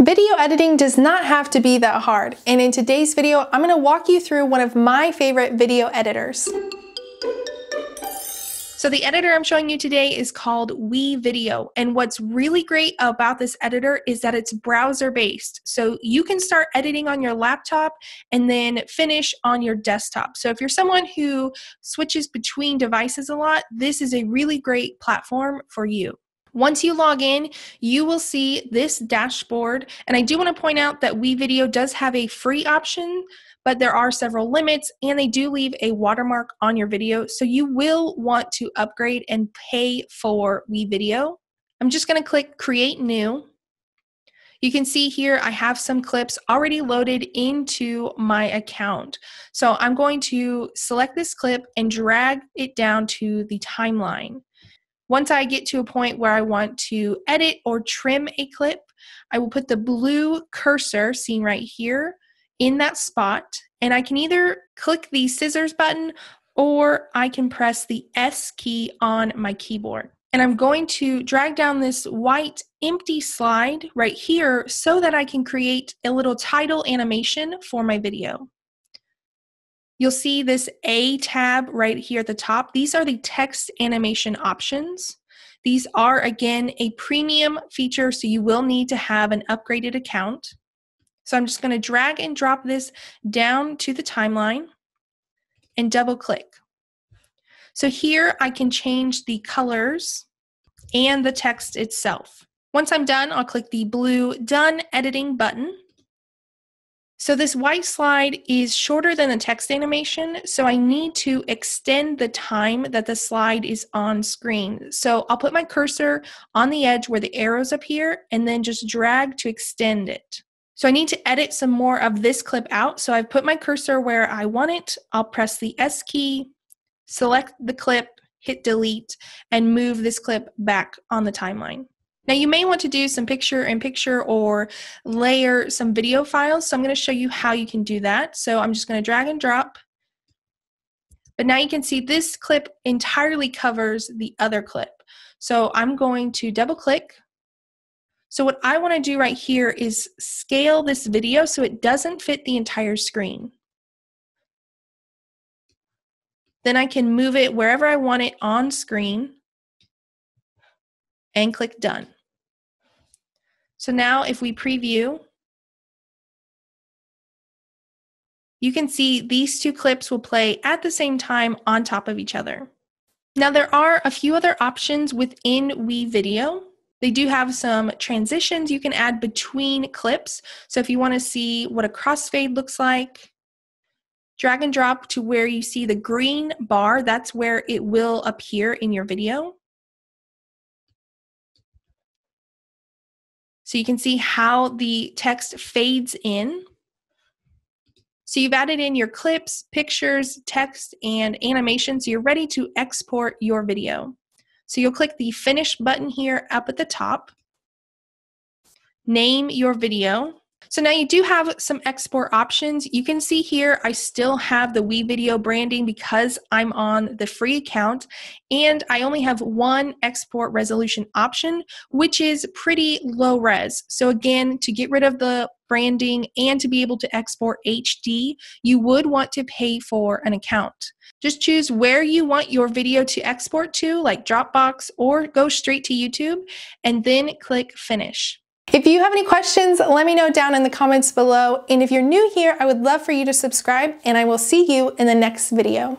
Video editing does not have to be that hard, and in today's video, I'm gonna walk you through one of my favorite video editors. So the editor I'm showing you today is called WeVideo. And what's really great about this editor is that it's browser based. So you can start editing on your laptop and then finish on your desktop. So if you're someone who switches between devices a lot, this is a really great platform for you. Once you log in, you will see this dashboard. And I do want to point out that WeVideo does have a free option, but there are several limits and they do leave a watermark on your video. So you will want to upgrade and pay for WeVideo. I'm just going to click Create New. You can see here I have some clips already loaded into my account. So I'm going to select this clip and drag it down to the timeline. Once I get to a point where I want to edit or trim a clip, I will put the blue cursor seen right here in that spot and I can either click the scissors button or I can press the S key on my keyboard. And I'm going to drag down this white empty slide right here so that I can create a little title animation for my video. You'll see this A tab right here at the top. These are the text animation options. These are, again, a premium feature, so you will need to have an upgraded account. So I'm just going to drag and drop this down to the timeline and double click. So here I can change the colors and the text itself. Once I'm done, I'll click the blue Done Editing button. So this white slide is shorter than the text animation, so I need to extend the time that the slide is on screen. So I'll put my cursor on the edge where the arrows appear and then just drag to extend it. So I need to edit some more of this clip out. So I've put my cursor where I want it. I'll press the S key, select the clip, hit delete, and move this clip back on the timeline. Now you may want to do some picture in picture or layer some video files. So I'm going to show you how you can do that. So I'm just going to drag and drop. But now you can see this clip entirely covers the other clip. So I'm going to double click. So what I want to do right here is scale this video so it doesn't fit the entire screen. Then I can move it wherever I want it on screen and click done. So now if we preview, you can see these two clips will play at the same time on top of each other. Now there are a few other options within WeVideo. They do have some transitions you can add between clips. So if you want to see what a crossfade looks like, drag and drop to where you see the green bar, that's where it will appear in your video. So you can see how the text fades in. So you've added in your clips, pictures, text, and animation. So you're ready to export your video. So you'll click the finish button here up at the top. Name your video. So now you do have some export options. You can see here I still have the WeVideo branding because I'm on the free account and I only have one export resolution option which is pretty low res. So again to get rid of the branding and to be able to export HD you would want to pay for an account. Just choose where you want your video to export to like Dropbox or go straight to YouTube and then click finish. If you have any questions, let me know down in the comments below. And if you're new here, I would love for you to subscribe and I will see you in the next video.